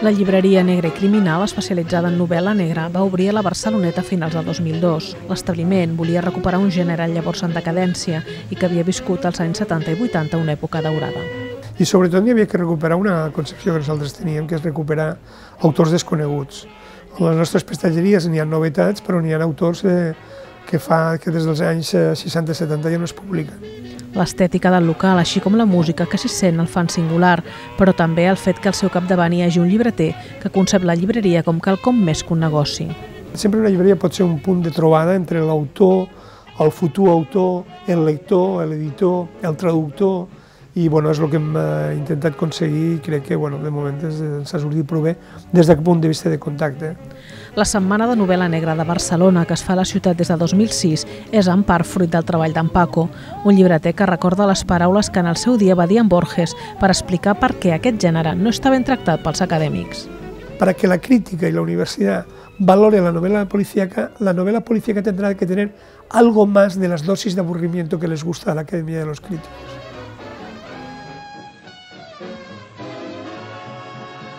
La llibreria Negra i Criminal, especialitzada en novel·la negra, va obrir a la Barceloneta a finals del 2002. L'establiment volia recuperar un gènere llavors en decadència i que havia viscut als anys 70 i 80 una època daurada. I sobretot hi havia que recuperar una concepció que nosaltres teníem, que és recuperar autors desconeguts. A les nostres prestatgeries n'hi ha novetats, però n'hi ha autors eh, que fa que des dels anys 60-70 eh, ja no es publiquen. L'estètica del local, així com la música que s'hi sent, el fan singular, però també el fet que al seu capdavant hi hagi un llibreter que concep la llibreria com quelcom més que un negoci. Sempre una llibreria pot ser un punt de trobada entre l'autor, el futur autor, el lector, l'editor, el traductor, i bueno, és el que hem eh, intentat aconseguir i crec que bueno, de moment ens ha sortit prou bé des d'aquest punt de vista de contacte. La Setmana de Novel·la Negra de Barcelona, que es fa a la ciutat des de 2006, és en part fruit del treball d'en Paco, un llibreter que recorda les paraules que en el seu dia va dir en Borges per explicar per què aquest gènere no està ben tractat pels acadèmics. Para que la crítica y la universidad valore la novela policíaca, la novela policíaca tendrá que tener algo más de las dosis de que les gusta a la Academia de los Críticos.